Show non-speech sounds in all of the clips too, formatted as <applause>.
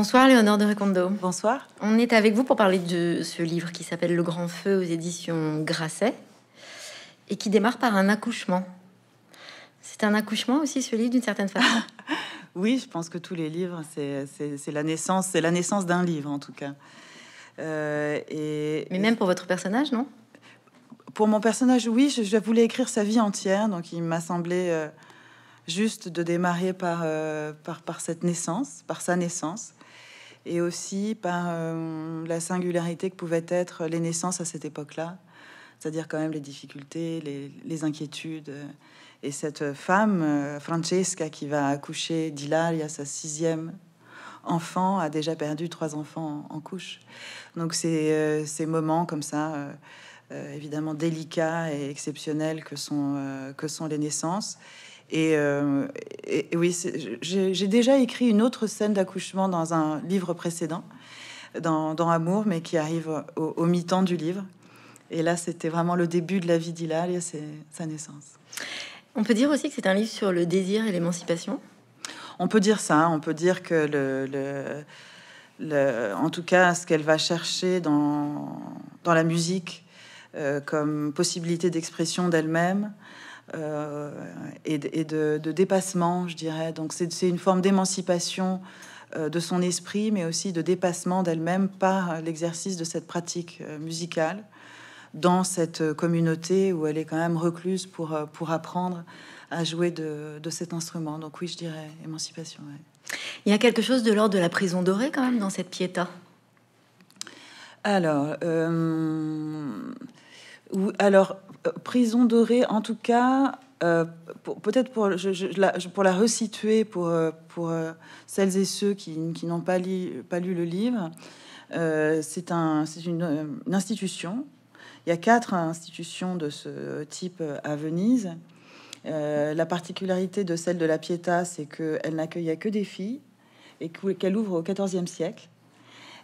Bonsoir Léonore de Recondo. Bonsoir. On est avec vous pour parler de ce livre qui s'appelle Le Grand Feu aux éditions Grasset et qui démarre par un accouchement. C'est un accouchement aussi ce livre d'une certaine façon? <laughs> oui, je pense que tous les livres, c'est la naissance, c'est la naissance d'un livre en tout cas. Euh, et, Mais même pour votre personnage, non? Pour mon personnage, oui, je, voulais écrire sa vie entière, donc il m'a semblé euh, juste de démarrer par, euh, par, par cette naissance, par sa naissance, et aussi par la singularité que pouvaient être les naissances à cette époque-là, c'est-à-dire quand même les difficultés, les, inquiétudes. Et cette femme, Francesca, qui va accoucher d'Hilaria, sa sixième enfant, a déjà perdu trois enfants en, couche. Donc c'est euh, ces moments comme ça, euh, euh, évidemment délicats et exceptionnels que sont les naissances. Et, oui, j'ai déjà écrit une autre scène d'accouchement dans un livre précédent, dans, Amour, mais qui arrive au, mi-temps du livre. Et là, c'était vraiment le début de la vie d'Hilaria, c'est sa naissance. On peut dire aussi que c'est un livre sur le désir et l'émancipation? On peut dire ça, on peut dire que le, le, en tout cas, ce qu'elle va chercher dans, dans la musique euh, comme possibilité d'expression d'elle-même euh, et, de, dépassement, je dirais. Donc c'est une forme d'émancipation euh, de son esprit, mais aussi de dépassement d'elle-même par l'exercice de cette pratique musicale dans cette communauté où elle est quand même recluse pour, pour apprendre à jouer de, cet instrument. Donc oui, je dirais émancipation. Il y a quelque chose de l'ordre de la prison dorée quand même dans cette piéta? Alors, euh, alors euh, prison dorée, en tout cas, euh, peut-être pour, la resituer pour, pour celles et ceux qui, n'ont pas, lu, le livre, c'est un, une, institution. Il y a quatre institutions de ce type à Venise. Euh, la particularité de celle de la Pietà, c'est qu'elle n'accueillait que des filles et qu'elle ouvre au XIVe siècle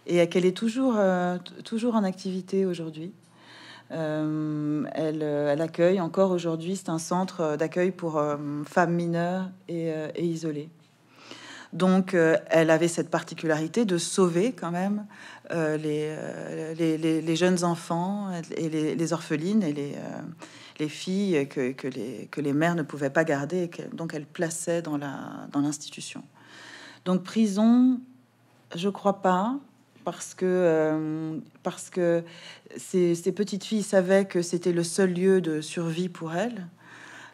et qu'elle est euh, toujours en activité aujourd'hui. Euh, elle, accueille encore aujourd'hui, c'est un centre d'accueil pour femmes mineures et, isolées. Donc, elle avait cette particularité de sauver quand même les, jeunes enfants et les, orphelines et les, les filles que, les, mères ne pouvaient pas garder, et donc elles plaçaient dans l'institution. Donc prison, je crois pas, parce que, euh, parce que ces, petites filles savaient que c'était le seul lieu de survie pour elles.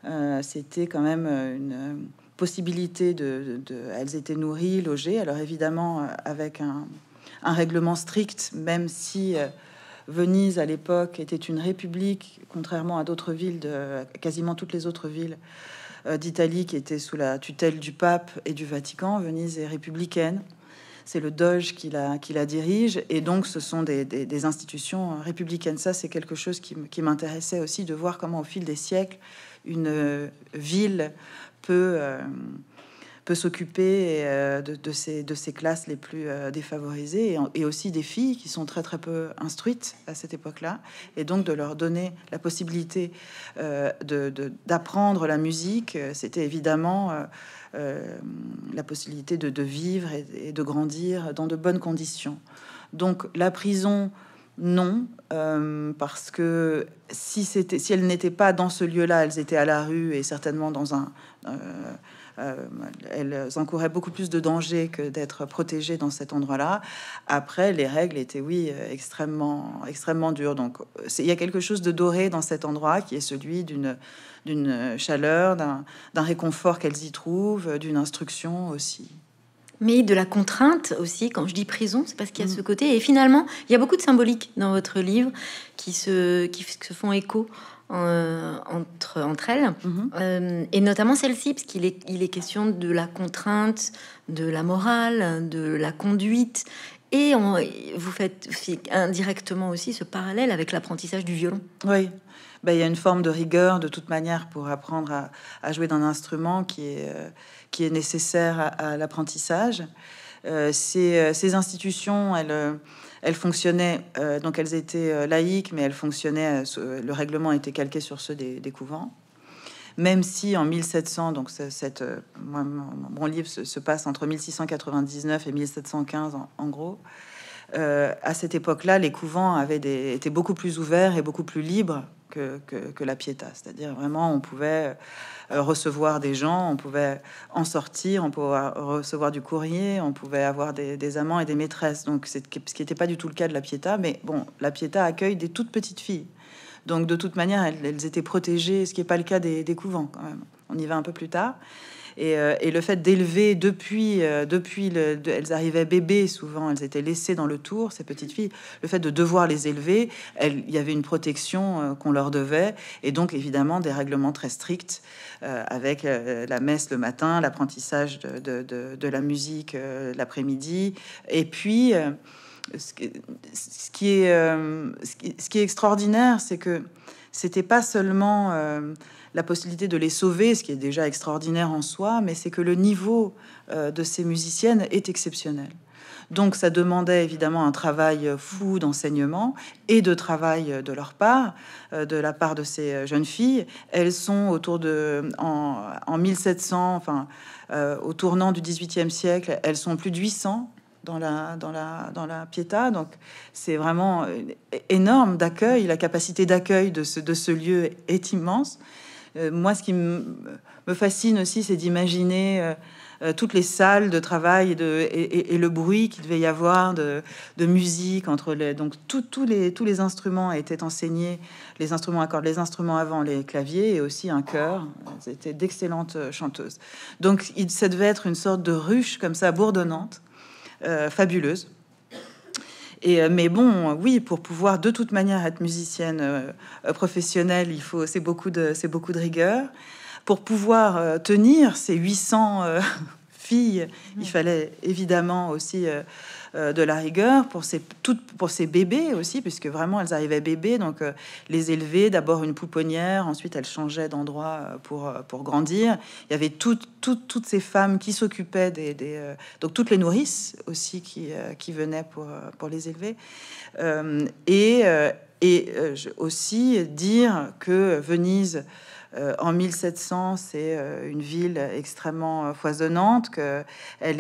Euh, c'était quand même une possibilité de, Elles étaient nourries, logées, alors évidemment avec un, règlement strict, même si... Euh, Venise, à l'époque, était une république, contrairement à d'autres villes, quasiment toutes les autres villes d'Italie qui étaient sous la tutelle du pape et du Vatican. Venise est républicaine. C'est le Doge qui la, dirige, et donc ce sont des, institutions républicaines. Ça, c'est quelque chose qui, m'intéressait aussi de voir comment, au fil des siècles, une euh, ville peut euh, peut s'occuper euh, de, ces, de ces classes les plus défavorisées et, aussi des filles qui sont très très peu instruites à cette époque-là et donc de leur donner la possibilité d'apprendre la musique, c'était évidemment la possibilité de, vivre et, de grandir dans de bonnes conditions. Donc la prison, non, parce que si c'était, si elles n'étaient pas dans ce lieu-là, elles étaient à la rue et certainement dans un, euh, elles encouraient beaucoup plus de danger que d'être protégées dans cet endroit-là. Après, les règles étaient, oui, euh, extrêmement, extrêmement dures. Donc, il y a quelque chose de doré dans cet endroit qui est celui d'une d'une chaleur, d'un réconfort qu'elles y trouvent, d'une instruction aussi. Mais de la contrainte aussi, quand je dis prison, c'est parce qu'il y a mm. ce côté. Et finalement, il y a beaucoup de symboliques dans votre livre qui se, qui se font écho euh, entre, entre elles, mhm. euh, et notamment celle-ci, parce qu'il est, il est question de la contrainte, de la morale, de la conduite, et vous faites indirectement aussi ce parallèle avec l'apprentissage du violon. Oui, ben, il y a une forme de rigueur de toute manière pour apprendre à, jouer d'un instrument qui est, euh, nécessaire à, l'apprentissage. ces, ces, institutions, elles fonctionnaient, euh, donc elles étaient euh, laïques, mais elles fonctionnaient, euh, le règlement était calqué sur ceux des, couvents. Même si en 1700, donc cette, mon, livre se, passe entre 1699 et 1715 en, gros. à cette époque-là, les couvents avaient étaient beaucoup plus ouverts et beaucoup plus libres que, la Pietà. C'est-à-dire vraiment, on pouvait euh, recevoir des gens, on pouvait en sortir, on pouvait recevoir du courrier, on pouvait avoir des, amants et des maîtresses. Donc, ce qui n'était pas du tout le cas de la Pietà. Mais bon, la Pietà accueille des toutes petites filles. Donc, de toute manière, elles, étaient protégées, ce qui n'est pas le cas des, couvents. On y va un peu plus tard. Euh, et, le fait d'élever depuis, euh, depuis le, elles arrivaient bébés souvent, elles étaient laissées dans le tour, ces petites filles. Le fait de devoir les élever, il y avait une protection euh, qu'on leur devait, et donc évidemment des règlements très stricts avec la messe le matin, l'apprentissage de, de, la musique l'après-midi, et puis ce qui, est, ce qui est extraordinaire, c'est que c'était pas seulement la possibilité de les sauver, ce qui est déjà extraordinaire en soi, mais c'est que le niveau euh, de ces musiciennes est exceptionnel. Donc ça demandait évidemment un travail fou d'enseignement et de travail de leur part, euh, de la part de ces jeunes filles. Elles sont autour de en, en 1700, enfin euh, au tournant du 18e siècle, elles sont plus de 800 dans la, dans la, dans la Pietà. Donc, c'est vraiment énorme d'accueil. La capacité d'accueil de ce, de ce lieu est immense. Euh, moi, ce qui me fascine aussi, c'est d'imaginer euh, euh, toutes les salles de travail et, de, le bruit qu'il devait y avoir de, musique entre les donc tous les tous les instruments étaient enseignés les instruments à cordes les instruments avant les claviers et aussi un chœur c'était d'excellentes chanteuses donc ça devait être une sorte de ruche comme ça bourdonnante fabuleuse et, euh, mais bon, oui, pour pouvoir de toute manière être musicienne euh, euh, professionnelle, il faut c'est beaucoup de c'est beaucoup de rigueur. Pour pouvoir tenir ces 800 <laughs> filles, il fallait évidemment aussi euh, de la rigueur pour ces, toutes, pour ces bébés aussi, puisque vraiment elles arrivaient bébés, donc euh, les élever, d'abord une pouponnière, ensuite elles changeaient d'endroit euh, pour, pour grandir. Il y avait toutes, toutes, toutes ces femmes qui s'occupaient des, donc toutes les nourrices aussi qui, qui venaient pour, pour les élever. et et aussi dire que Venise euh, en 1700, c'est euh, une ville extrêmement euh, foisonnante, qu'elle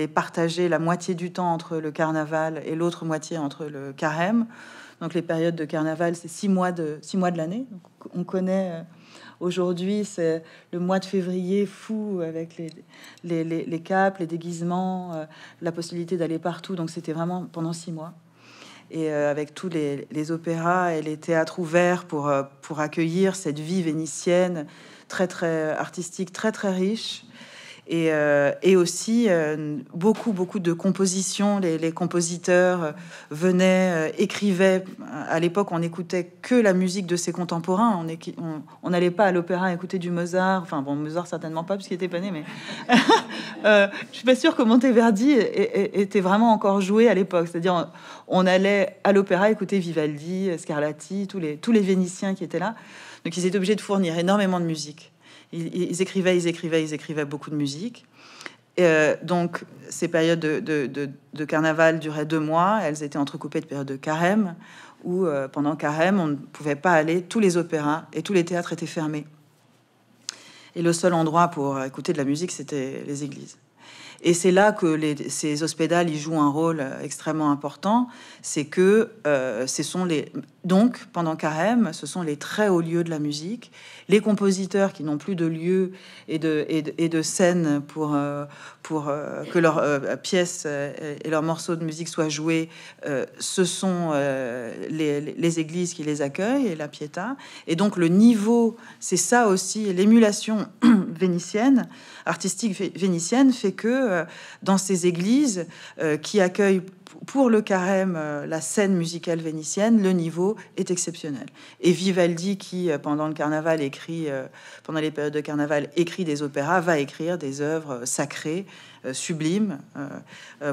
est partagée la moitié du temps entre le carnaval et l'autre moitié entre le carême. Donc les périodes de carnaval, c'est six mois de, six mois de l'année. On connaît aujourd'hui, c'est le mois de février fou avec les, les, les capes, les déguisements, la possibilité d'aller partout. Donc c'était vraiment pendant six mois et avec tous les, opéras et les théâtres ouverts pour, pour accueillir cette vie vénitienne très très artistique, très très riche. Et, euh, et aussi euh, beaucoup beaucoup de compositions. Les, compositeurs euh, venaient, écrivaient. À l'époque, on n'écoutait que la musique de ses contemporains. On n'allait pas à l'opéra écouter du Mozart. Enfin bon, Mozart certainement pas puisqu'il était pas né, mais <laughs> je suis pas sûre que Monteverdi était vraiment encore joué à l'époque. C'est-à-dire, on, allait à l'opéra écouter Vivaldi, Scarlatti, tous les tous les Vénitiens qui étaient là. Donc ils étaient obligés de fournir énormément de musique. Ils, écrivaient, ils écrivaient, ils écrivaient beaucoup de musique. Euh, donc ces périodes de, carnaval duraient deux mois. Elles étaient entrecoupées de périodes de carême, où euh, pendant carême, on ne pouvait pas aller. Tous les opéras et tous les théâtres étaient fermés. Et le seul endroit pour écouter de la musique, c'était les églises. Et c'est là que ces hospédales y jouent un rôle extrêmement important. C'est que euh, ce sont les donc pendant Carême, ce sont les très hauts lieux de la musique, les compositeurs qui n'ont plus de lieu et de et de, scène pour euh, pour euh, que leurs pièces et leurs morceaux de musique soient joués. ce sont les, les, églises qui les accueillent et la Pietà. Et donc le niveau, c'est ça aussi l'émulation <clears throat> vénitienne artistique vénitienne fait que euh, dans ces églises euh, qui accueillent pour le carême euh, la scène musicale vénitienne, le niveau est exceptionnel. Et Vivaldi, qui pendant le carnaval écrit, pendant les périodes de carnaval, écrit des opéras, va écrire des œuvres sacrées, sublimes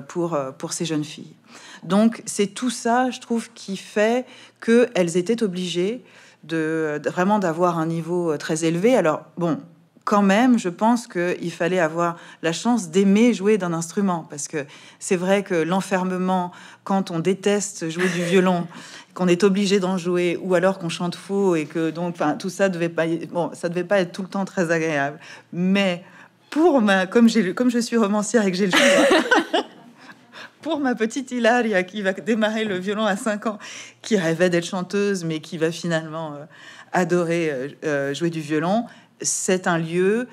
pour, pour ces jeunes filles. Donc c'est tout ça, je trouve, qui fait qu'elles étaient obligées de, de vraiment d'avoir un niveau très élevé. Alors bon, quand même, je pense qu'il fallait avoir la chance d'aimer jouer d'un instrument, parce que c'est vrai que l'enfermement, quand on déteste jouer du violon, <laughs> qu'on est obligé d'en jouer, ou alors qu'on chante faux et que donc, tout ça devait pas, bon, ça devait pas être tout le temps très agréable. Mais pour ma, comme comme je suis romancière et que j'ai le choix. <laughs> pour ma petite Hilaria qui va démarrer le violon à 5 ans, qui rêvait d'être chanteuse, mais qui va finalement euh, adorer euh, euh, jouer du violon, c'est un lieu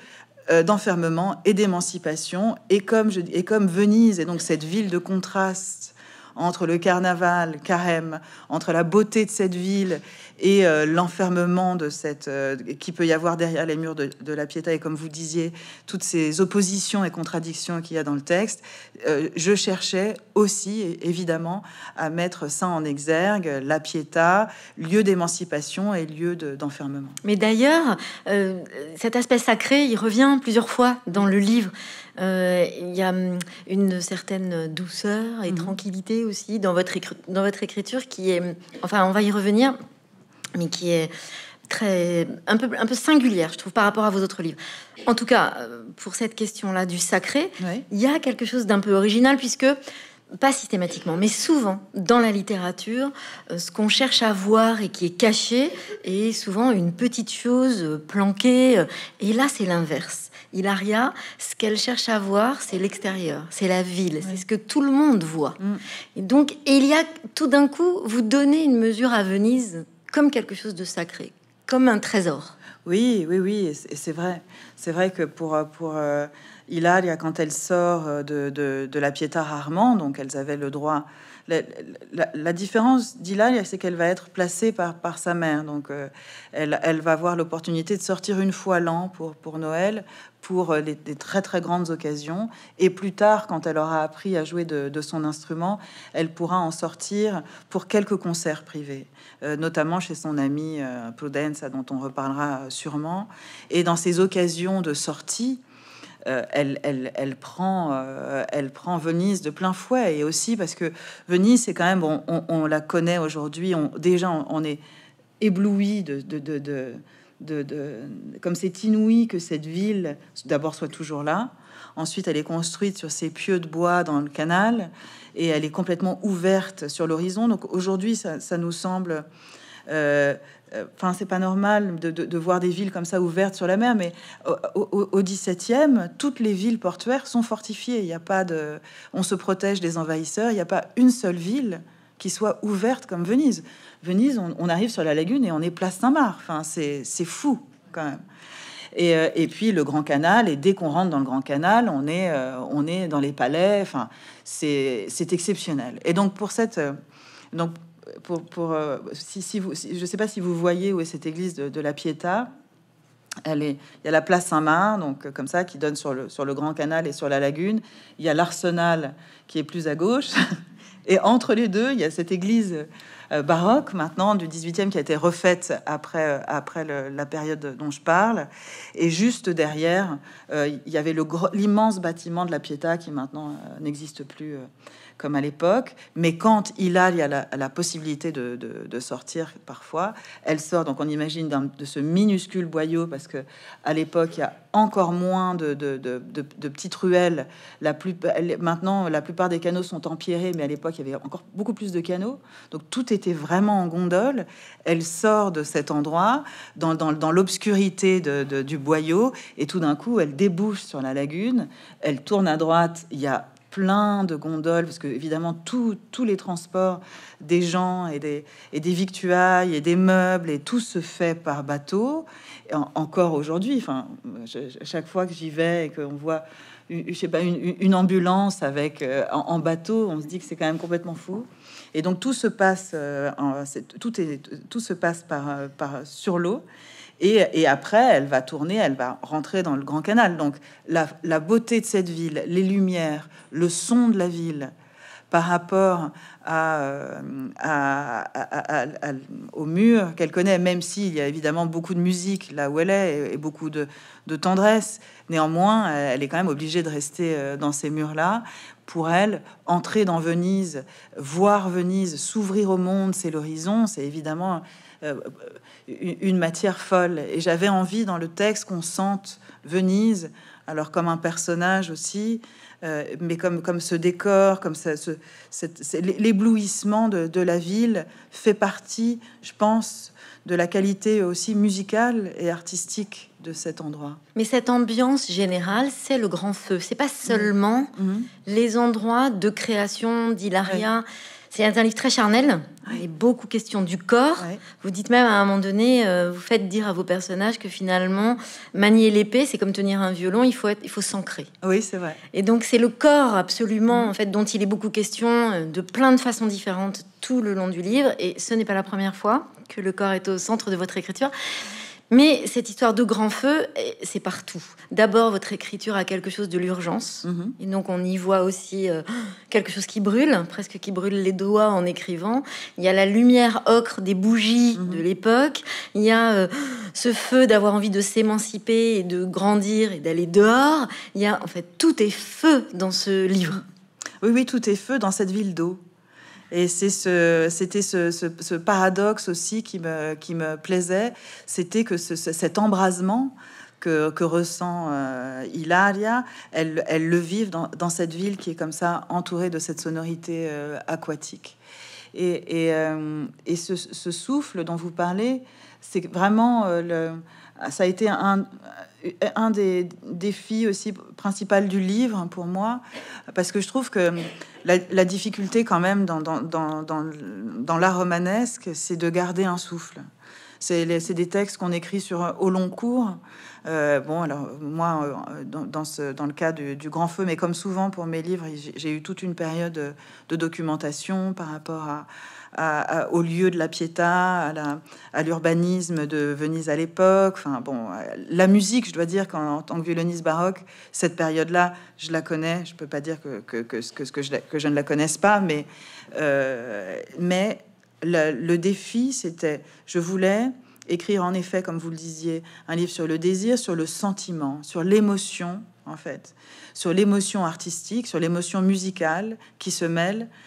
d'enfermement et d'émancipation. Et comme, je, et comme Venise, et donc cette ville de contraste entre le carnaval, carême, entre la beauté de cette ville et euh, l'enfermement de cette euh, qui peut y avoir derrière les murs de, la Pietà et comme vous disiez toutes ces oppositions et contradictions qu'il y a dans le texte euh, je cherchais aussi évidemment à mettre ça en exergue la Pietà lieu d'émancipation et lieu d'enfermement. Mais d'ailleurs cet aspect sacré il revient plusieurs fois dans le livre. Il y a hum, une certaine douceur et mhm. tranquillité aussi dans votre, dans votre écriture qui est, enfin, on va y revenir, mais qui est très un peu un peu singulière, je trouve, par rapport à vos autres livres. En tout cas, euh, pour cette question-là du sacré, il y a quelque chose d'un peu original puisque pas systématiquement, mais souvent dans la littérature, euh, ce qu'on cherche à voir et qui est caché est souvent une petite chose euh, planquée. Et là, c'est l'inverse. Hilaria, ce qu'elle cherche à voir, c'est l'extérieur, c'est la ville, c'est ce que tout le monde voit. Mm. Et donc, il y a tout d'un coup, vous donnez une mesure à Venise comme quelque chose de sacré, comme un trésor. Oui, oui, oui, et c'est vrai. C'est vrai que pour, pour euh, quand elle sort euh, de, de, la Pietà rarement, donc elles avaient le droit. La, différence d'Hilaria, c'est qu'elle va être placée par, sa mère. Donc, euh, elle, va avoir l'opportunité de sortir une fois l'an pour, Noël, pour les, des très très grandes occasions. Et plus tard, quand elle aura appris à jouer de, son instrument, elle pourra en sortir pour quelques concerts privés. Euh, notamment chez son ami euh, Prudenza, dont on reparlera sûrement. Et dans ces occasions de sortie, euh, elle, elle, prend, Venise de plein fouet. Et aussi parce que Venise, c'est quand même, on, on, la connaît aujourd'hui, on, déjà on, est ébloui de, comme c'est inouï que cette ville d'abord soit toujours là. Ensuite, elle est construite sur ces pieux de bois dans le canal et elle est complètement ouverte sur l'horizon. Donc aujourd'hui, ça, nous semble... Euh, euh, enfin, c'est pas normal de, voir des villes comme ça ouvertes sur la mer, mais au, 17e, toutes les villes portuaires sont fortifiées. Il n'y a pas de, on se protège des envahisseurs. Il n'y a pas une seule ville qui soit ouverte comme Venise. Venise, on, arrive sur la lagune et on est place Saint-Marc. Enfin, c'est fou quand même. Euh, et, puis le Grand Canal, et dès qu'on rentre dans le Grand Canal, on est, euh, on est dans les palais, enfin, c'est exceptionnel. Et donc pour cette... Euh, donc pour, pour si, si, vous, je sais pas si vous voyez où est cette église de, la Pietà, elle est, il y a la place Saint-Marc, donc comme ça, qui donne sur le, sur le Grand Canal et sur la lagune. Il y a l'Arsenal qui est plus à gauche. <laughs> Et entre les deux, il y a cette église euh, baroque maintenant du 18e qui a été refaite après, euh, après la période dont je parle. Et juste derrière, euh, il y avait l'immense bâtiment de la Pietà qui maintenant n'existe plus comme à l'époque. Mais quand il a, il y a la, possibilité de, sortir parfois, elle sort. Donc on imagine de ce minuscule boyau, parce que à l'époque, il y a encore moins de, petites ruelles. La plus, maintenant, la plupart des canaux sont empierrés, mais à l'époque, il y avait encore beaucoup plus de canaux. Donc tout était vraiment en gondole. Elle sort de cet endroit dans, dans l'obscurité du boyau, et tout d'un coup, elle débouche sur la lagune. Elle tourne à droite. Il y a plein de gondoles, parce que évidemment tous les transports des gens et des, et des victuailles et des meubles et tout se fait par bateau. encore aujourd'hui, enfin, chaque fois que j'y vais et qu'on voit, je sais pas, une, ambulance avec euh, en, bateau, on se dit que c'est quand même complètement fou. Et donc tout se passe, euh, tout est, tout se passe par, euh, par sur l'eau. Et, après, elle va tourner, elle va rentrer dans le Grand Canal. Donc la, beauté de cette ville, les lumières, le son de la ville par rapport à, euh, au mur qu'elle connaît, même s'il y a évidemment beaucoup de musique là où elle est et, beaucoup de, de, tendresse. Néanmoins, elle est quand même obligée de rester euh, dans ces murs-là. Pour elle, entrer dans Venise, voir Venise, s'ouvrir au monde, c'est l'horizon, c'est évidemment une matière folle. Et j'avais envie dans le texte qu'on sente Venise, alors comme un personnage aussi, mais comme, comme ce décor, comme ça, ce, l'éblouissement de, de, la ville fait partie, je pense, de la qualité aussi musicale et artistique de cet endroit. Mais cette ambiance générale, c'est le grand feu. C'est pas seulement mmh. Mmh. les endroits de création d'Hilaria. C'est un livre très charnel. Il est beaucoup question du corps. Vous dites même à un moment donné, euh, vous faites dire à vos personnages que finalement, manier l'épée, c'est comme tenir un violon. Il faut être, il faut s'ancrer. Oui, c'est vrai. Et donc c'est le corps absolument, en fait, dont il est beaucoup question euh, de plein de façons différentes tout le long du livre. Et ce n'est pas la première fois que le corps est au centre de votre écriture. Mais cette histoire de grand feu, eh, c'est partout. D'abord, votre écriture a quelque chose de l'urgence. Mhm. Et donc, on y voit aussi euh, quelque chose qui brûle, presque qui brûle les doigts en écrivant. Il y a la lumière ocre des bougies mhm. de l'époque. Il y a euh, ce feu d'avoir envie de s'émanciper et de grandir et d'aller dehors. Il y a, en fait, tout est feu dans ce livre. Oui, oui, tout est feu dans cette ville d'eau. Et c'était ce, paradoxe aussi qui me, plaisait, c'était que cet embrasement que, ressent euh, Hilaria, elle, elle, le vit dans, cette ville qui est comme ça entourée de cette sonorité euh, aquatique. Et, euh, ce, souffle dont vous parlez, c'est vraiment ça a été un, un des défis aussi principal du livre pour moi, parce que je trouve que la, difficulté quand même dans, dans, dans, dans l'art romanesque, c'est de garder un souffle. C'est des textes qu'on écrit sur au long cours. Euh, bon, alors moi, euh, dans, ce, dans le cas du, Grand Feu, mais comme souvent pour mes livres, j'ai eu toute une période de documentation par rapport à, au lieu de la Pietà, à l'urbanisme de Venise à l'époque. Enfin bon, la musique, je dois dire qu'en tant que violoniste baroque, cette période-là, je la connais. Je peux pas dire que, je, ne la connaisse pas, mais, euh, mais le, défi, c'était, je voulais écrire en effet, comme vous le disiez, un livre sur le désir, sur le sentiment, sur l'émotion, en fait, sur l'émotion artistique, sur l'émotion musicale qui se mêle euh,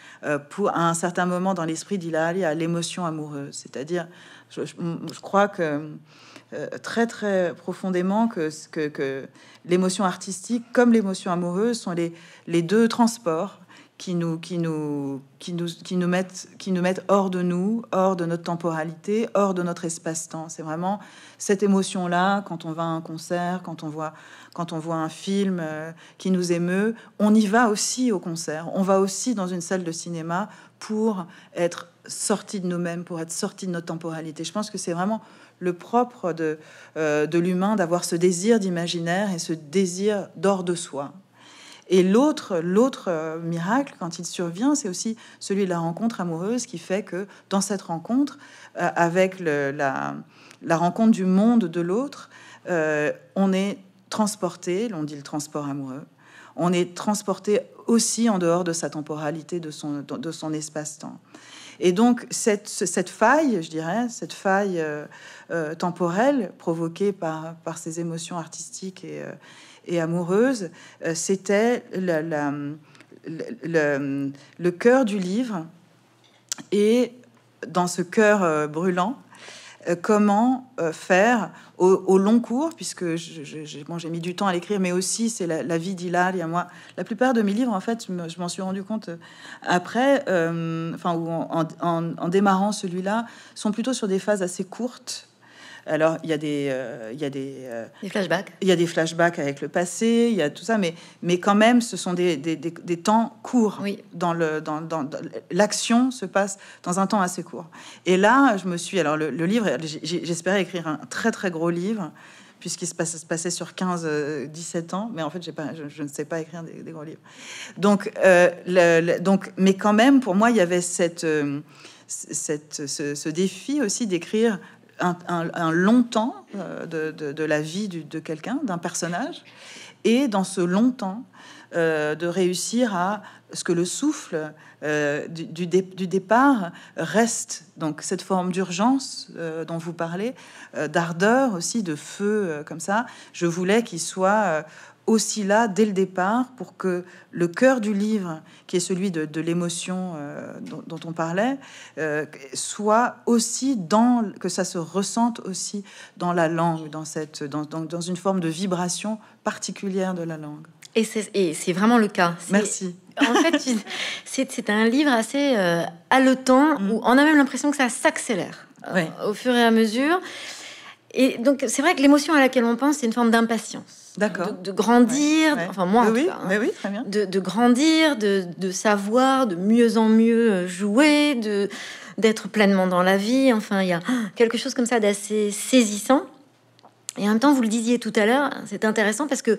pour à un certain moment dans l'esprit d'Hilali à l'émotion amoureuse. C'est-à-dire, je, crois que euh, très très profondément que, que, que l'émotion artistique comme l'émotion amoureuse sont les, les deux transports qui nous, qui nous, qui nous, qui nous mettent, qui nous mettent hors de nous, hors de notre temporalité, hors de notre espace-temps. C'est vraiment cette émotion-là quand on va à un concert, quand on voit quand on voit un film euh, qui nous émeut, on y va aussi au concert. On va aussi dans une salle de cinéma pour être sorti de nous-mêmes, pour être sorti de notre temporalité. Je pense que c'est vraiment le propre de, euh, de l'humain d'avoir ce désir d'imaginaire et ce désir d'hors de soi. Et l'autre, euh, miracle, quand il survient, c'est aussi celui de la rencontre amoureuse qui fait que dans cette rencontre, avec le, la, rencontre du monde de l'autre, on est transporté, l'on dit le transport amoureux, on est transporté aussi en dehors de sa temporalité, de son, espace-temps. Et donc cette, faille, je dirais, cette faille euh, euh, temporelle provoquée par, par ces émotions artistiques et, euh, et amoureuses, c'était le, cœur du livre. Et dans ce cœur brûlant, comment faire au, long cours, puisque j'ai mis du temps à l'écrire, mais aussi c'est la, vie d'Hilaire. Moi, la plupart de mes livres, en fait, je m'en suis rendu compte euh, après, euh, enfin, en, en démarrant celui-là, sont plutôt sur des phases assez courtes alors, il y a des, euh, il y a des, euh, des, flashbacks. Il y a des flashbacks avec le passé, il y a tout ça, mais, mais quand même, ce sont des, des, des temps courts. Oui. Dans le, dans, dans, l'action se passe dans un temps assez court. Et là, je me suis, alors le, livre, j'espérais écrire un très très gros livre puisqu'il se, se passait sur 15, 17 euh, ans, mais en fait, j'ai pas, je, ne sais pas écrire des, gros livres. Donc, le, donc, mais quand même, pour moi, il y avait cette, cette, ce, ce, défi aussi d'écrire un, long temps euh, de, la vie de quelqu'un, d'un personnage, et dans ce long temps, euh, de réussir à ce que le souffle euh, du, départ reste. Donc cette forme d'urgence dont vous parlez, d'ardeur aussi, de feu comme ça, je voulais qu'il soit aussi là dès le départ pour que le cœur du livre, qui est celui de, l'émotion euh, dont, on parlait, euh, soit aussi dans que ça se ressente aussi dans la langue, dans cette dans, dans, une forme de vibration particulière de la langue. Et c'est vraiment le cas. Merci. En fait, c'est un livre assez euh, haletant mm. où on a même l'impression que ça s'accélère au fur et à mesure. Et donc, c'est vrai que l'émotion à laquelle on pense, c'est une forme d'impatience. D'accord. De, grandir, enfin moi, oui, hein. oui, très bien. De, grandir, de, de, savoir, de mieux en mieux euh, jouer, de d'être pleinement dans la vie. Enfin, il y a quelque chose comme ça d'assez saisissant. Et en même temps, vous le disiez tout à l'heure, c'est intéressant parce que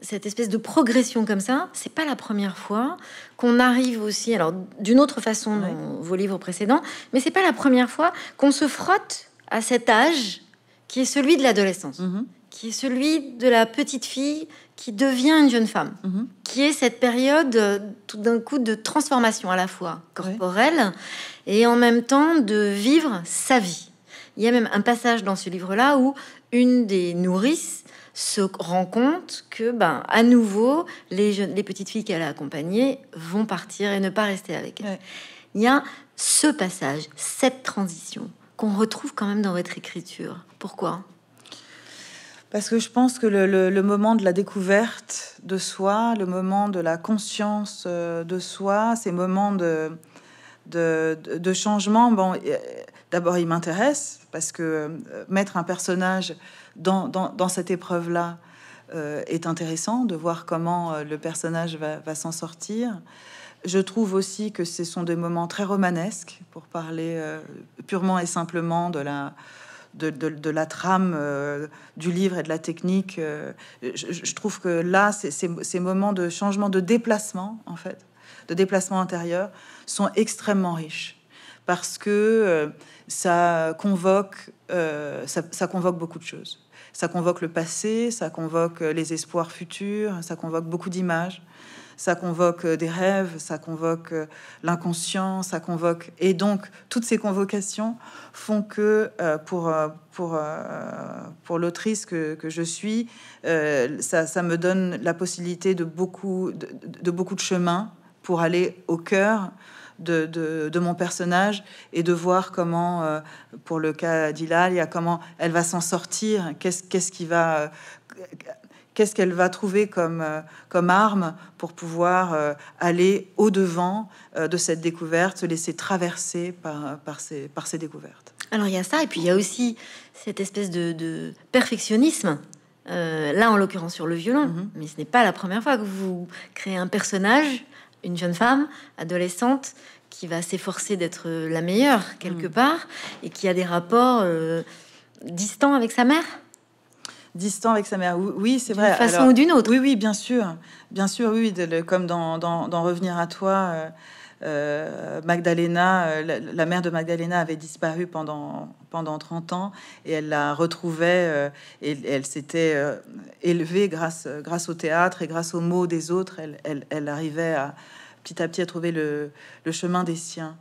cette espèce de progression comme ça, c'est pas la première fois qu'on arrive aussi, alors d'une autre façon dans vos livres précédents, mais c'est pas la première fois qu'on se frotte à cet âge qui est celui de l'adolescence, mhm. Qui est celui de la petite fille qui devient une jeune femme, mhm. qui est cette période euh, tout d'un coup de transformation à la fois corporelle et en même temps de vivre sa vie. Il y a même un passage dans ce livre-là où une des nourrices se rend compte que, ben, à nouveau, les, jeunes, les petites filles qu'elle a accompagnées vont partir et ne pas rester avec elle. Il y a ce passage, cette transition qu'on retrouve quand même dans votre écriture. Pourquoi? Parce que je pense que le, moment de la découverte de soi, le moment de la conscience euh, de soi, ces moments de, changement, bon, euh, d'abord il m'intéresse parce que euh, mettre un personnage dans, cette épreuve-là est intéressant, de voir comment le personnage va, s'en sortir. Je trouve aussi que ce sont des moments très romanesques, pour parler purement et simplement de la, de, la trame euh, du livre et de la technique. Euh, je, trouve que là, ces moments de changement, de déplacement, en fait, de déplacement intérieur, sont extrêmement riches parce que ça convoque, ça convoque beaucoup de choses. Ça convoque le passé, ça convoque les espoirs futurs, ça convoque beaucoup d'images ça convoque euh, des rêves, ça convoque euh, l'inconscient, ça convoque... Et donc, toutes ces convocations font que euh, pour, pour, pour l'autrice que, que, je suis, ça, ça, me donne la possibilité de beaucoup de, beaucoup de chemins pour aller au cœur de, de, mon personnage et de voir comment, pour le cas d'Hilalia, comment elle va s'en sortir, qu'est-ce qu'est-ce qui va, qu'est-ce qu'elle va trouver comme, euh, comme arme pour pouvoir euh, aller au-devant euh, de cette découverte, se laisser traverser par, par, ces, par ces découvertes? Alors il y a ça, et puis il y a aussi cette espèce de, perfectionnisme, là en l'occurrence sur le violon, mm-hmm. mais ce n'est pas la première fois que vous créez un personnage, une jeune femme, adolescente, qui va s'efforcer d'être la meilleure quelque mm. part, et qui a des rapports distants avec sa mère distant avec sa mère. Oui, c'est vrai. D'une façon ou d'une autre. Oui, oui, bien sûr. Bien sûr, oui, comme dans, dans, Revenir à toi, euh, euh, Magdalena, euh, la, mère de Magdalena avait disparu pendant, pendant 30 ans et elle la retrouvait et elle s'était élevée grâce, grâce au théâtre et grâce aux mots des autres. Elle, elle, elle arrivait à petit à petit à trouver le, le chemin des siens.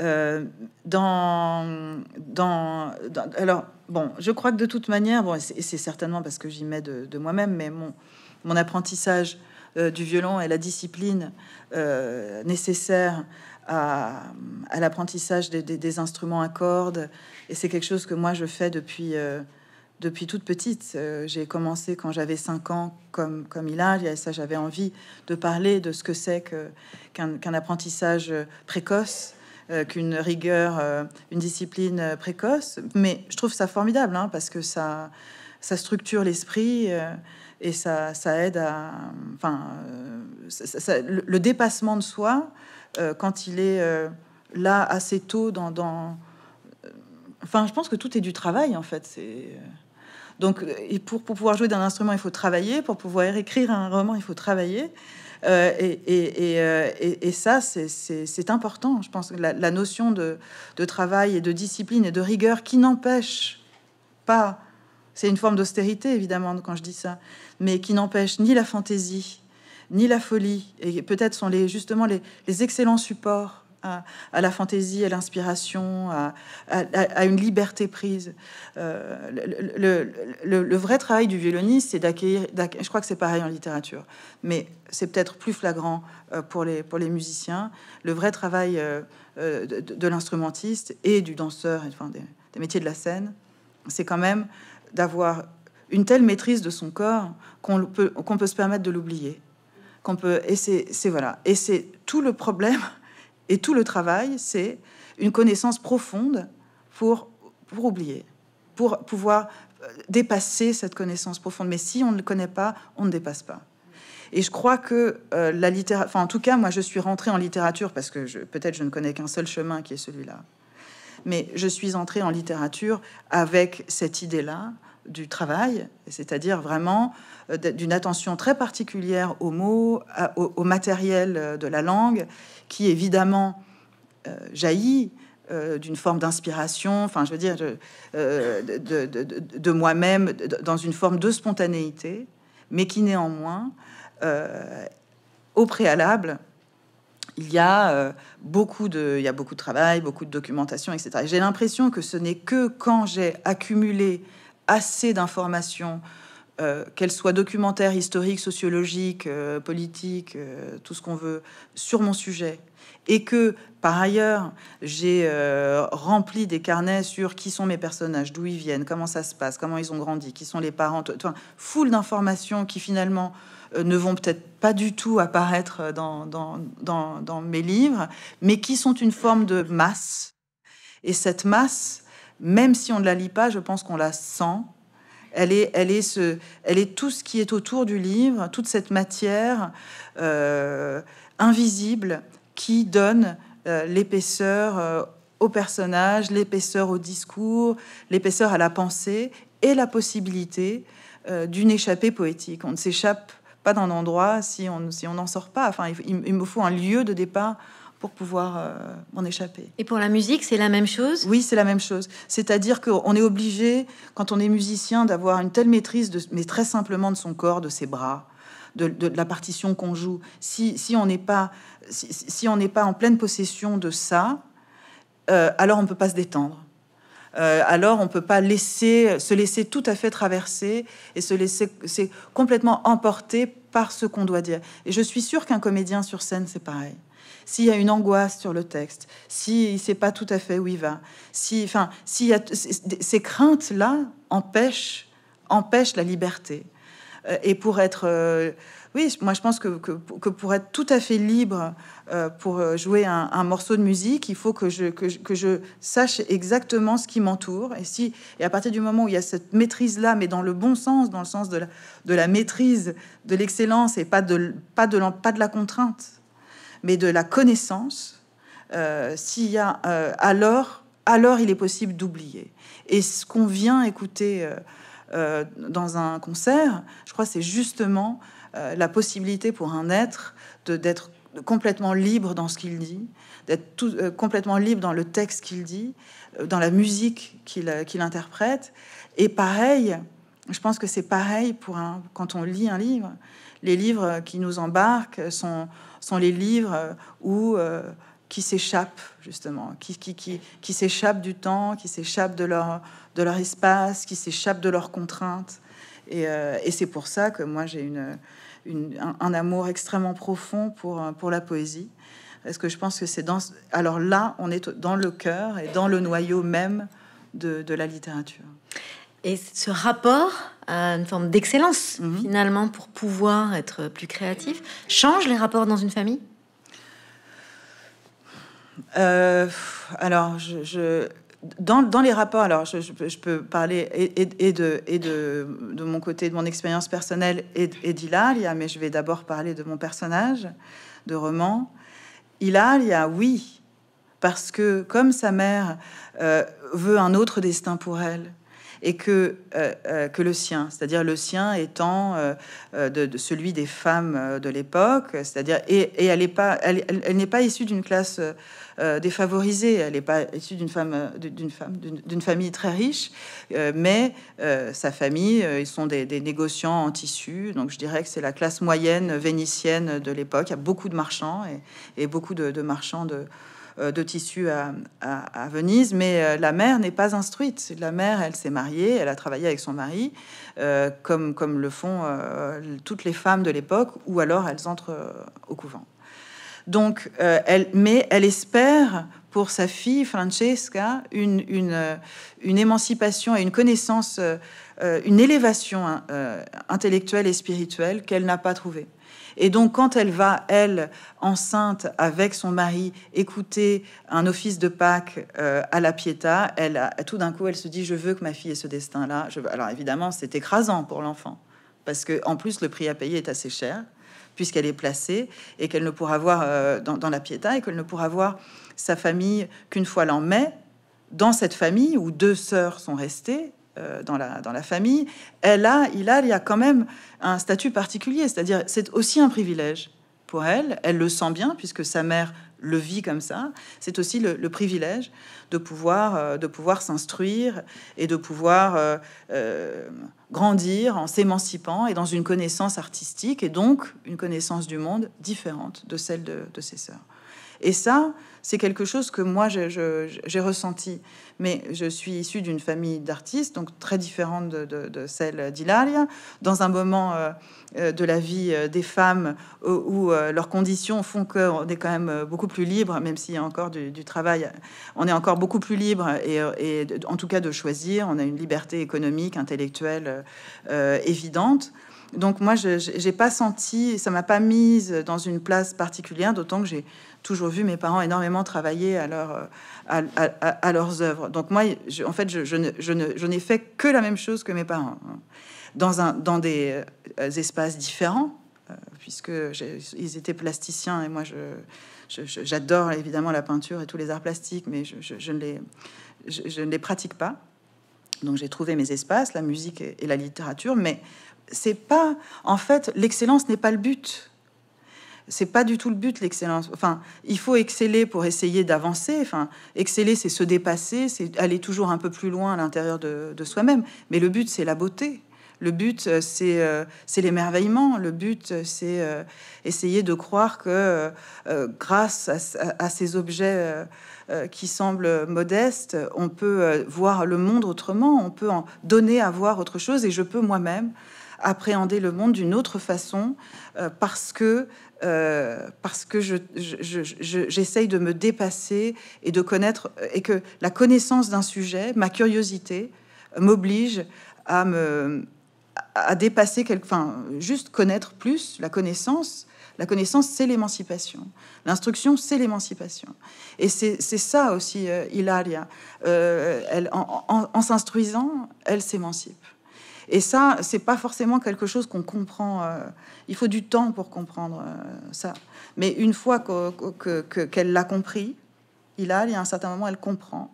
Dans, dans, dans, alors, bon, je crois que de toute manière, bon, et c'est certainement parce que j'y mets de, moi-même, mais mon, apprentissage euh, du violon et la discipline euh, nécessaire à, l'apprentissage des, instruments à cordes, et c'est quelque chose que moi je fais depuis, euh, depuis toute petite. J'ai commencé quand j'avais 5 ans, comme, comme il a, et ça j'avais envie de parler de ce que c'est qu'un apprentissage précoce euh, qu'une rigueur, euh, une discipline euh, précoce. Mais je trouve ça formidable hein, parce que ça, ça structure l'esprit et ça, ça, aide à. Enfin, le, dépassement de soi, quand il est là assez tôt dans, Enfin, je pense que tout est du travail en fait. Donc, et pour, pour pouvoir jouer d'un instrument, il faut travailler. Pour pouvoir écrire un roman, il faut travailler. Euh, euh, et, ça, c'est important. Je pense que la, notion de, travail et de discipline et de rigueur qui n'empêche pas, c'est une forme d'austérité évidemment quand je dis ça, mais qui n'empêche ni la fantaisie, ni la folie, et peut-être sont les, justement les, excellents supports à, la fantaisie, à l'inspiration, à, une liberté prise. Euh, le, vrai travail du violoniste, c'est d'accueillir. Je crois que c'est pareil en littérature, mais c'est peut-être plus flagrant euh, pour les, musiciens. Le vrai travail euh, de, l'instrumentiste et du danseur, enfin des, métiers de la scène, c'est quand même d'avoir une telle maîtrise de son corps qu'on peut, se permettre de l'oublier. Et c'est, voilà. Et c'est tout le problème et tout le travail, c'est une connaissance profonde pour, pour oublier, pour pouvoir euh, dépasser cette connaissance profonde. Mais si on ne le connaît pas, on ne dépasse pas. Et je crois que euh, la littérature, enfin en tout cas, moi je suis rentrée en littérature parce que peut-être je ne connais qu'un seul chemin qui est celui-là. Mais je suis entrée en littérature avec cette idée-là du travail, c'est-à-dire vraiment euh, d'une attention très particulière aux mots, au, matériel euh, de la langue, qui évidemment euh, jaillit d'une forme d'inspiration, enfin je veux dire de, de, moi-même, dans une forme de spontanéité, mais qui néanmoins, au préalable, il y a beaucoup de, il y a beaucoup de travail, beaucoup de documentation, etc. J'ai l'impression que ce n'est que quand j'ai accumulé assez d'informations, euh, qu'elles soient documentaires, historiques, sociologiques, euh, politiques, euh, tout ce qu'on veut, sur mon sujet, et que par ailleurs j'ai rempli des carnets sur qui sont mes personnages, d'où ils viennent, comment ça se passe, comment ils ont grandi, qui sont les parents, enfin, foule d'informations qui finalement ne vont peut-être pas du tout apparaître dans, mes livres, mais qui sont une forme de masse. Et cette masse, même si on ne la lit pas, je pense qu'on la sent. Elle est, elle est, ce, elle est tout ce qui est autour du livre, toute cette matière euh, invisible qui donne euh, l'épaisseur euh, au personnage, l'épaisseur au discours, l'épaisseur à la pensée et la possibilité d'une échappée poétique. On ne s'échappe pas d'un endroit si on si n'en sort pas. Enfin, il, me faut un lieu de départ pour pouvoir euh, m'en échapper. Et pour la musique, c'est la même chose? Oui, c'est la même chose. C'est-à-dire qu'on est obligé, quand on est musicien, d'avoir une telle maîtrise, de, mais très simplement de son corps, de ses bras, de, la partition qu'on joue. Si, si on n'est pas, si, on n'est pas en pleine possession de ça, euh, alors on ne peut pas se détendre. Euh, alors on peut pas laisser, se laisser tout à fait traverser et se laisser c'est complètement emporter par ce qu'on doit dire. Et je suis sûre qu'un comédien sur scène, c'est pareil s'il y a une angoisse sur le texte, s'il ne sait pas tout à fait où il va, si, enfin, s'il y a ces craintes-là empêchent, la liberté. Euh, et pour être, euh, oui, moi je pense que, pour être tout à fait libre euh, pour jouer un, morceau de musique, il faut que je, sache exactement ce qui m'entoure. Et à partir du moment où il y a cette maîtrise-là, mais dans le bon sens, dans le sens de la, maîtrise, de l'excellence et pas de la contrainte mais de la connaissance, euh, s'il y a euh, alors, alors il est possible d'oublier. Et ce qu'on vient écouter euh, dans un concert, je crois, c'est justement la possibilité pour un être d'être complètement libre dans ce qu'il dit, d'être tout, complètement libre dans le texte qu'il dit, dans la musique qu'il interprète. Et pareil, je pense que c'est pareil pour un, quand on lit un livre. Les livres qui nous embarquent sont sont les livres euh, où, euh, qui s'échappent, justement, qui, qui, qui, qui s'échappent du temps, qui s'échappent de leur, de leur espace, qui s'échappent de leurs contraintes. Et, euh, et c'est pour ça que moi, j'ai une, une un, amour extrêmement profond pour, pour la poésie. Parce que je pense que c'est dans... Alors là, on est dans le cœur et dans le noyau même de, de la littérature. Et ce rapport à une forme d'excellence, mhm. finalement, pour pouvoir être plus créatif, change les rapports dans une famille? Euh, Alors, je, dans, dans, les rapports, alors je, je, peux parler et, et, de, et de, de, mon côté, de mon expérience personnelle et, d'Hilaria, mais je vais d'abord parler de mon personnage de roman. Hilaria, oui, parce que comme sa mère euh, veut un autre destin pour elle, et que, euh, euh, que le sien, c'est-à-dire le sien étant euh, de, celui des femmes de l'époque, c'est-à-dire et, elle n'est pas, elle, n'est pas issue d'une classe défavorisée, elle n'est pas issue d'une femme, d'une femme, d'une famille très riche, mais sa famille, ils sont des, négociants en tissu, donc je dirais que c'est la classe moyenne vénitienne de l'époque. Il y a beaucoup de marchands et, beaucoup de marchands de de tissu à, Venise, mais la mère n'est pas instruite. La mère, elle s'est mariée, elle a travaillé avec son mari, comme, comme le font toutes les femmes de l'époque, ou alors elles entrent au couvent. Donc, elle, mais elle espère pour sa fille Francesca une, émancipation et une connaissance euh, une élévation hein, euh, intellectuelle et spirituelle qu'elle n'a pas trouvée. Et donc, quand elle va, elle, enceinte, avec son mari, écouter un office de Pâques euh, à la Pietà, elle, tout d'un coup, elle se dit Je veux que ma fille ait ce destin-là. Alors, évidemment, c'est écrasant pour l'enfant, parce que en plus, le prix à payer est assez cher, puisqu'elle est placée et qu'elle ne pourra voir dans, dans, la Pietà et qu'elle ne pourra voir sa famille qu'une fois l'an mai. Dans cette famille où deux sœurs sont restées, euh, dans, la, dans la famille, elle a, il a, il y a quand même un statut particulier, c'est-à-dire c'est aussi un privilège pour elle, elle le sent bien puisque sa mère le vit comme ça, c'est aussi le, privilège de pouvoir, euh, pouvoir s'instruire et de pouvoir euh, grandir en s'émancipant et dans une connaissance artistique et donc une connaissance du monde différente de celle de, de ses sœurs. Et ça, c'est quelque chose que moi j'ai ressenti. Mais je suis issue d'une famille d'artistes, donc très différente de, celle d'Hilaria, dans un moment euh, euh, de la vie euh, des femmes où, leurs conditions font qu'on est quand même beaucoup plus libre, même s'il y a encore du, travail, on est encore beaucoup plus libre et, et, en tout cas de choisir. On a une liberté économique, intellectuelle évidente. Donc moi, je n'ai pas senti, ça m'a pas mise dans une place particulière, d'autant que j'ai toujours vu mes parents énormément travailler à, à, leurs œuvres. Donc moi, en fait, je, je n'ai fait que la même chose que mes parents, hein. dans, des euh, espaces différents, euh, puisque ils étaient plasticiens et moi, j'adore évidemment la peinture et tous les arts plastiques, mais je, ne les pratique pas. Donc j'ai trouvé mes espaces, la musique et la littérature, mais c'est pas, en fait, l'excellence n'est pas le but. C'est pas du tout le but, l'excellence. Enfin, il faut exceller pour essayer d'avancer. Enfin, exceller, c'est se dépasser, c'est aller toujours un peu plus loin à l'intérieur de, soi-même. Mais le but, c'est la beauté. Le but, euh, euh, c'est l'émerveillement. Le but, c'est euh, essayer de croire que grâce à, ces objets qui semblent modestes, on peut voir le monde autrement, on peut en donner à voir autre chose, et je peux moi-même appréhender le monde d'une autre façon parce que parce que j'essaye de me dépasser et de connaître et que la connaissance d'un sujet, ma curiosité m'oblige à me à dépasser quelque, enfin juste connaître plus la connaissance. La connaissance, c'est l'émancipation. L'instruction, c'est l'émancipation. Et c'est ça aussi, euh, Hilaria. elle, en s'instruisant, elle s'émancipe. Et ça, c'est pas forcément quelque chose qu'on comprend. Euh, il faut du temps pour comprendre euh, ça. Mais une fois qu'elle l'a compris, il a, il y a un certain moment, elle comprend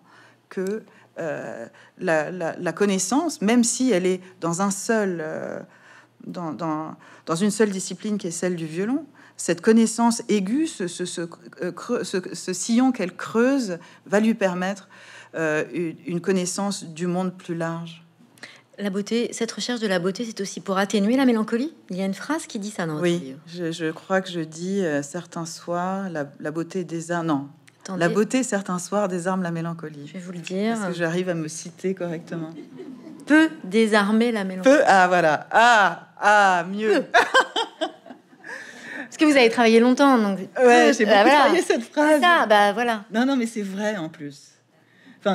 que euh, la, connaissance, même si elle est dans un seul, dans, dans, une seule discipline qui est celle du violon, cette connaissance aiguë, ce, ce, ce sillon qu'elle creuse, va lui permettre une connaissance du monde plus large. La beauté, cette recherche de la beauté, c'est aussi pour atténuer la mélancolie. Il y a une phrase qui dit ça dans oui, Je, crois que je dis euh, certains soirs la, beauté désarme. Non, la beauté certains soirs désarme la mélancolie. Je vais vous le dire. Est-ce que j'arrive à me citer correctement Peut désarmer la mélancolie. Peut. Ah voilà. Ah ah mieux. Parce que vous avez travaillé longtemps, donc. Ouais, j'ai beaucoup travaillé cette phrase. Ça, bah voilà. Non, non, mais c'est vrai en plus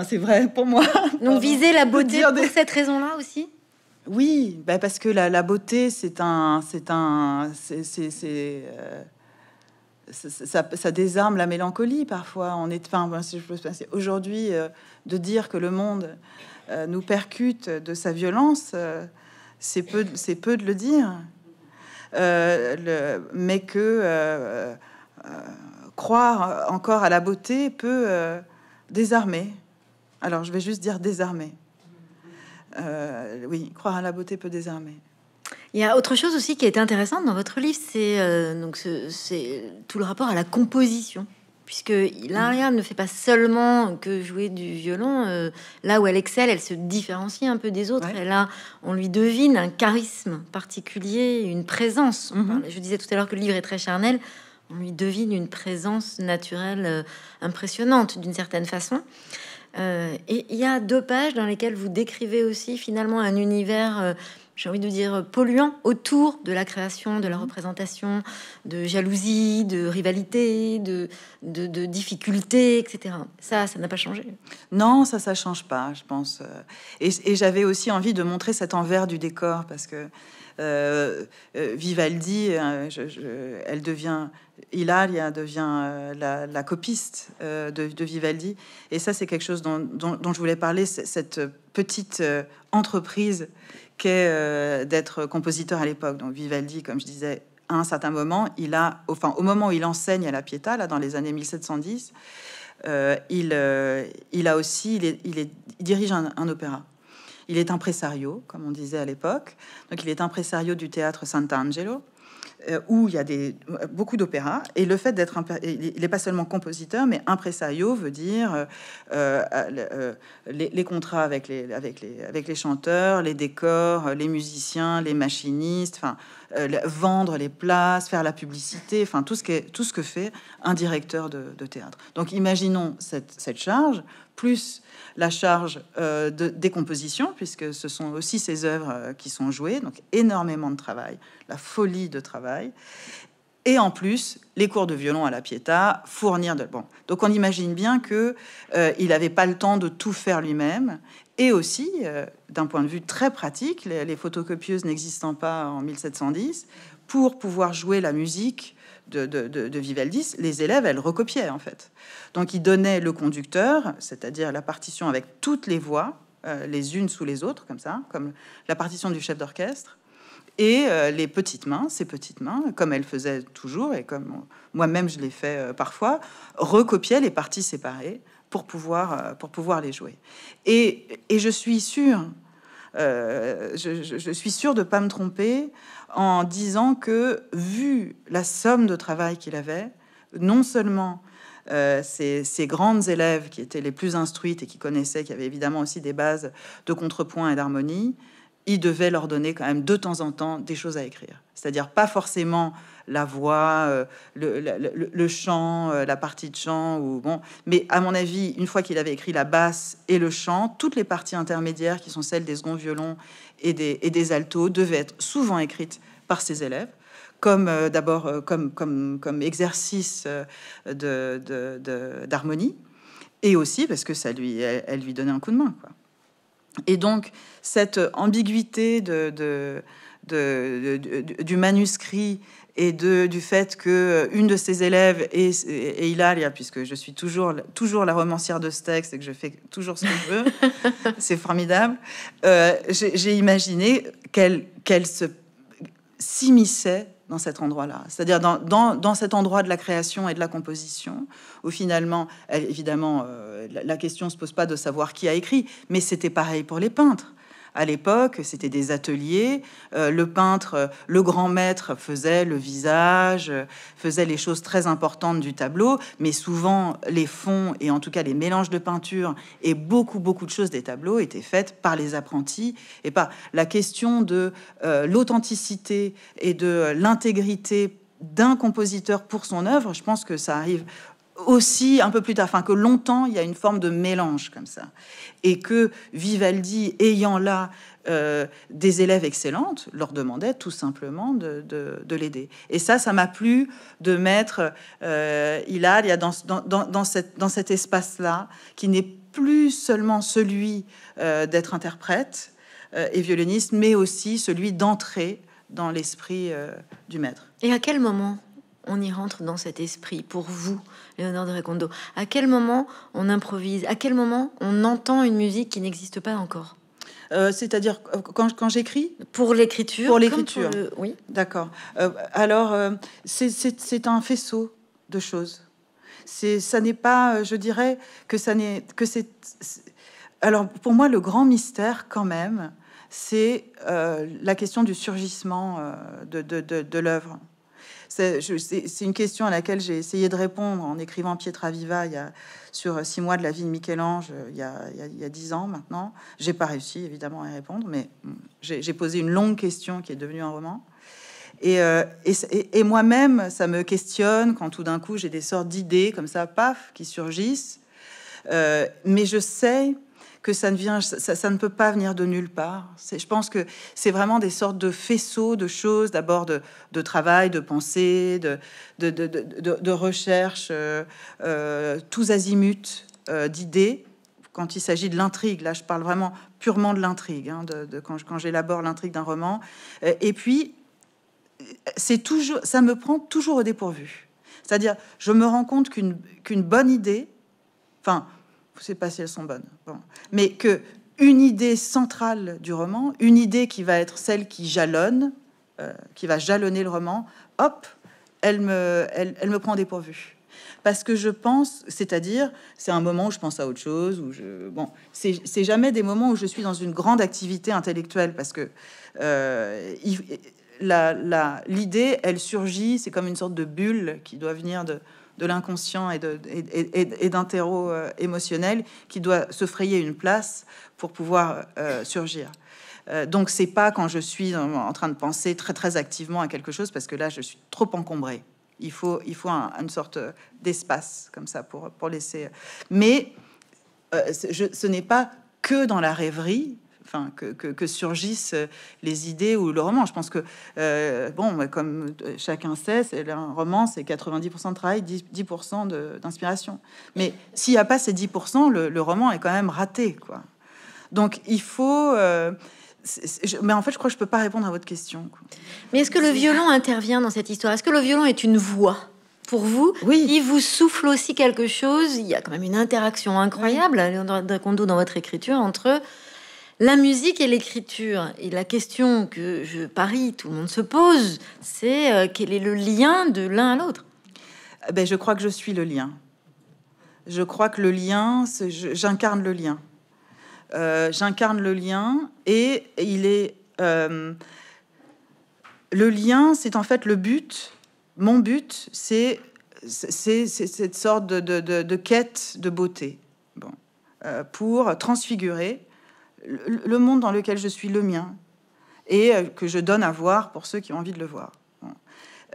c'est vrai pour moi. <laughs> Donc viser la beauté pour cette raison-là aussi? Oui, bah parce que la, beauté, c'est un... C'est un c'est, euh, ça, désarme la mélancolie parfois. On est, enfin, si je peux aujourd'hui, euh, de dire que le monde euh, nous percute de sa violence, c'est peu, c'est peu de le dire. Le, mais que croire encore à la beauté peut désarmer. Alors, je vais juste dire désarmer. Euh, oui, croire à la beauté peut désarmer. Il y a autre chose aussi qui est intéressante dans votre livre, c'est euh, donc c'est tout le rapport à la composition, puisque Hilaria ne fait pas seulement que jouer du violon. Euh, là où elle excelle, elle se différencie un peu des autres. Et là, on lui devine un charisme particulier, une présence. Mhm. Je disais tout à l'heure que le livre est très charnel On lui devine une présence naturelle impressionnante d'une certaine façon. et il y a deux pages dans lesquelles vous décrivez aussi finalement un univers j'ai envie de dire, polluant autour de la création, de la mhm. représentation, de jalousie, de rivalité, de, de, difficultés, etc. Ça, ça n'a pas changé. Non, ça, ça change pas, je pense. Et, j'avais aussi envie de montrer cet envers du décor parce que euh, euh, Vivaldi, euh, elle devient, Hilaria devient la, copiste de, Vivaldi. Et ça, c'est quelque chose dont, dont, je voulais parler, cette petite entreprise euh, d'être compositeur à l'époque. Donc Vivaldi, comme je disais, à un certain moment, il a, enfin, au moment où il enseigne à la Pietà, là, dans les années 1710, euh, il, euh, il a aussi, il, est, dirige un, un, opéra. Il est impresario, comme on disait à l'époque. Donc, il est impresario du théâtre Sant'Angelo. Euh, où il y a des, beaucoup d'opéras. Et le fait d'être, il n'est pas seulement compositeur, mais impresario veut dire euh, euh, les, contrats avec les, avec, les, avec les chanteurs, les décors, les musiciens, les machinistes, enfin, vendre les places, faire la publicité, enfin, tout ce, tout ce que fait un directeur de, de théâtre. Donc, imaginons cette, cette charge, plus la charge euh, de décomposition, puisque ce sont aussi ces œuvres euh, qui sont jouées, donc énormément de travail, la folie de travail. Et en plus, les cours de violon à la Pietà, fournir de bon. Donc on imagine bien que euh, il n'avait pas le temps de tout faire lui-même, et aussi d'un point de vue très pratique, les, les photocopieuses n'existant pas en 1710, pour pouvoir jouer la musique de, Vivaldi, les élèves, elles recopiaient en fait. Donc ils donnaient le conducteur, c'est-à-dire la partition avec toutes les voix, euh, les unes sous les autres, comme ça, comme la partition du chef d'orchestre, et euh, les petites mains, ces petites mains, comme elles faisaient toujours, et comme moi-même je l'ai fait euh, parfois, recopiaient les parties séparées pour pouvoir, pour pouvoir les jouer. Et, et je suis sûre, je, je, suis sûre de pas me tromper en disant que, vu la somme de travail qu'il avait, non seulement euh, ces, grandes élèves qui étaient les plus instruites et qui connaissaient, qui avaient évidemment aussi des bases de contrepoint et d'harmonie, il devait leur donner quand même de temps en temps des choses à écrire. C'est-à-dire pas forcément la voix, euh, le, chant, euh, la partie de chant, ou bon, mais à mon avis, une fois qu'il avait écrit la basse et le chant, toutes les parties intermédiaires qui sont celles des seconds violons et des, et des altos devaient être souvent écrites par ses élèves comme euh, d'abord comme, comme, comme exercice de, d'harmonie, et aussi parce que ça lui, elle, lui donnait un coup de main. Quoi. Et donc, cette ambiguïté de, du manuscrit et de, du fait que une de ses élèves est, et Hilaria, puisque je suis toujours, toujours la romancière de ce texte et que je fais toujours ce que je veux, <laughs> c'est formidable. Euh, j'ai imaginé qu'elle qu'elle se s'immisçait dans cet endroit-là, c'est-à-dire dans, dans, dans, cet endroit de la création et de la composition, où finalement, évidemment, euh, la, la, question se pose pas de savoir qui a écrit, mais c'était pareil pour les peintres. À l'époque, c'était des ateliers. Euh, le peintre, le grand maître faisait le visage, faisait les choses très importantes du tableau, mais souvent les fonds et en tout cas les mélanges de peinture et beaucoup beaucoup de choses des tableaux étaient faites par les apprentis et pas la question de euh, l'authenticité et de l'intégrité d'un compositeur pour son œuvre. Je pense que ça arrive aussi un peu plus tard, enfin que longtemps, il y a une forme de mélange comme ça. Et que Vivaldi, ayant là euh, des élèves excellentes, leur demandait tout simplement de, de, l'aider. Et ça, ça m'a plu de mettre euh, il a dans, dans, dans, cette, dans cet espace-là, qui n'est plus seulement celui euh, d'être interprète euh, et violoniste, mais aussi celui d'entrer dans l'esprit du maître. Et à quel moment? On y rentre dans cet esprit pour vous, Léonard de Recondo À quel moment on improvise? À quel moment on entend une musique qui n'existe pas encore? Euh, C'est-à-dire euh, quand, quand j'écris? Pour l'écriture Pour l'écriture. Oui. D'accord. Euh, alors, c'est un faisceau de choses. Ça n'est pas, je dirais que ça n'est que c'est. Alors, pour moi, le grand mystère, quand même, c'est la question du surgissement de, de, de, de l'œuvre. C'est une question à laquelle j'ai essayé de répondre en écrivant Pietra Viva sur six mois de la vie de Michel-Ange euh, il, y a dix ans maintenant. J'ai pas réussi évidemment à y répondre, mais j'ai posé une longue question qui est devenue un roman. Et, et, moi-même, ça me questionne quand tout d'un coup j'ai des sortes d'idées comme ça, paf, qui surgissent. mais je sais que ça ne vient, ça, ne peut pas venir de nulle part. Je pense que c'est vraiment des sortes de faisceaux de choses, d'abord de, travail, de pensée, de, recherche, euh, euh, tous azimuts euh, d'idées. Quand il s'agit de l'intrigue, là, je parle vraiment purement de l'intrigue, hein, quand, j'élabore l'intrigue d'un roman. et puis, c'est toujours, ça me prend toujours au dépourvu. C'est-à-dire, je me rends compte qu'une bonne idée, enfin, je sais pas si elles sont bonnes, bon. mais que une idée centrale du roman, une idée qui va être celle qui jalonne, euh, qui va jalonner le roman, hop, elle me, elle, elle me prend dépourvu. Parce que je pense, c'est-à-dire, c'est un moment où je pense à autre chose, où je, bon, c'est jamais des moments où je suis dans une grande activité intellectuelle, parce que euh, l'idée, elle surgit, c'est comme une sorte de bulle qui doit venir de, de l'inconscient et, d'un terreau euh, émotionnel qui doit se frayer une place pour pouvoir euh, surgir. Euh, donc c'est pas quand je suis en, train de penser très très activement à quelque chose parce que là je suis trop encombré. Il faut il faut une sorte d'espace comme ça pour pour laisser. Mais je, ce n'est pas que dans la rêverie enfin, que, surgissent les idées ou le roman. Je pense que, euh, bon, comme chacun sait, c'est un roman, c'est 90% de travail, 10%, d'inspiration. Mais s'il n'y a pas ces 10%, le, roman est quand même raté, quoi. Donc il faut. Euh, mais en fait, je crois que je peux pas répondre à votre question. Mais est-ce que le violon intervient dans cette histoire? Est-ce que le violon est une voix? Pour vous Oui. Il vous souffle aussi quelque chose? Il y a quand même une interaction incroyable, oui. dans votre écriture, entre la musique et l'écriture. Et la question que je parie, tout le monde se pose, c'est euh, quel est le lien de l'un à l'autre? Eh ben, Je crois que je suis le lien. Je crois que le lien, j'incarne le lien. Euh, j'incarne le lien et il est... Euh, le lien, c'est en fait le but. Mon but, c'est cette sorte de, quête de beauté bon, pour transfigurer le monde dans lequel je suis le mien et euh, que je donne à voir pour ceux qui ont envie de le voir.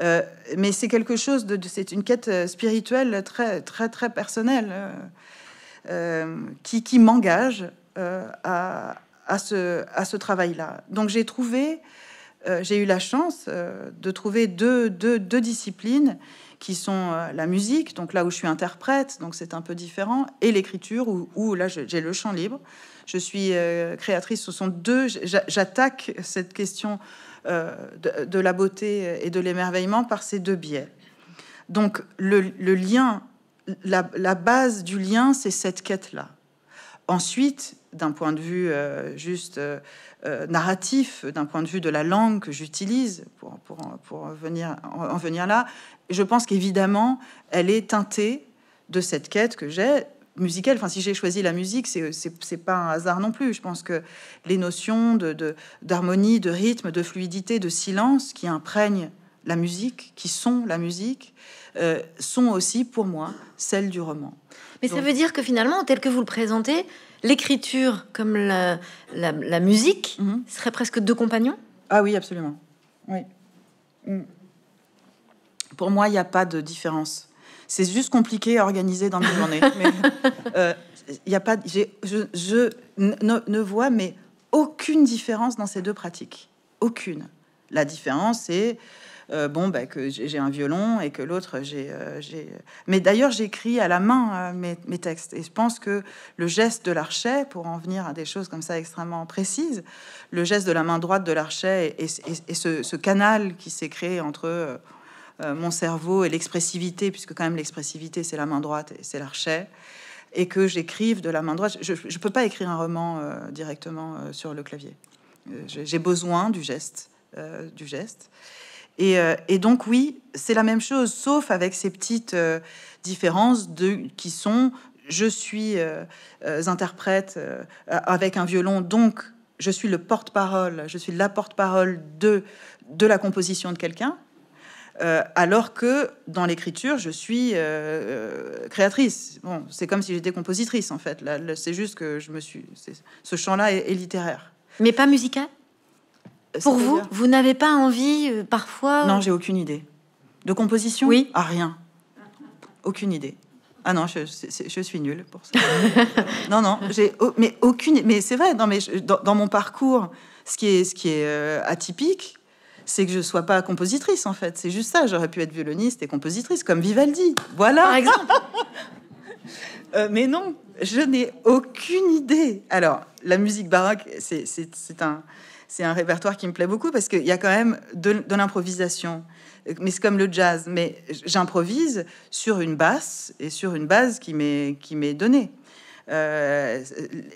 Euh, mais c'est quelque chose de, c'est une quête euh, spirituelle très très très personnelle qui, qui m'engage à, à, ce, à ce travail-là. Donc j'ai trouvé, j'ai eu la chance de trouver deux, deux, deux disciplines qui sont la musique, donc là où je suis interprète, donc c'est un peu différent, et l'écriture, où, où là j'ai le champ libre je suis euh, créatrice. Ce sont deux. J'attaque cette question euh, de, la beauté et de l'émerveillement par ces deux biais. Donc le, lien, la, base du lien, c'est cette quête-là. Ensuite, d'un point de vue euh, juste narratif, d'un point de vue de la langue que j'utilise pour, pour, pour venir, en venir là, je pense qu'évidemment, elle est teintée de cette quête que j'ai musicale. Enfin, si j'ai choisi la musique, c'est pas un hasard non plus. Je pense que les notions de d'harmonie, de, rythme, de fluidité, de silence qui imprègnent la musique, qui sont la musique, euh, sont aussi pour moi celles du roman. Mais ça veut dire que finalement, tel que vous le présentez, l'écriture comme la, la, musique mhm. serait presque deux compagnons? Ah oui, absolument. Oui. Mm. Pour moi, il n'y a pas de différence. C'est juste compliqué à organiser dans mes <laughs> journées. Il euh, y a pas, je, je ne, vois mais aucune différence dans ces deux pratiques. Aucune. La différence, c'est euh, bon, bah, que j'ai un violon et que l'autre, j'ai. Euh, mais d'ailleurs, j'écris à la main mes, mes, textes. Et je pense que le geste de l'archet, pour en venir à des choses comme ça extrêmement précises, le geste de la main droite de l'archet et, ce, ce, canal qui s'est créé entre euh, mon cerveau et l'expressivité, puisque quand même l'expressivité c'est la main droite et c'est l'archet, et que j'écrive de la main droite. Je ne peux pas écrire un roman euh, directement euh, sur le clavier. J'ai besoin du geste, du geste. Et, et, donc oui, c'est la même chose, sauf avec ces petites différences de, qui sont je suis interprète avec un violon, donc je suis le porte-parole, je suis la porte-parole de, de la composition de quelqu'un. Euh, alors que dans l'écriture, je suis euh, euh, créatrice. Bon, c'est comme si j'étais compositrice en fait. Là, c'est juste que je me suis. Ce champ-là est, littéraire. Mais pas musical. Pour vous, vous n'avez pas envie euh, parfois Non, j'ai aucune idée. De composition? Oui. Ah, rien. Aucune idée. Ah non, je, je suis nulle pour ça. <laughs> non, non, j'ai mais aucune. Mais c'est vrai. Non, mais dans, mon parcours, ce qui est, ce qui est atypique, c'est que je sois pas compositrice en fait. C'est juste ça. J'aurais pu être violoniste et compositrice comme Vivaldi. Voilà. Par exemple. <laughs> Euh, mais non, je n'ai aucune idée. Alors, la musique baroque, c'est un, répertoire qui me plaît beaucoup parce qu'il y a quand même de, l'improvisation. Mais c'est comme le jazz. Mais j'improvise sur une basse et sur une base qui m'est qui m'est donnée. Euh,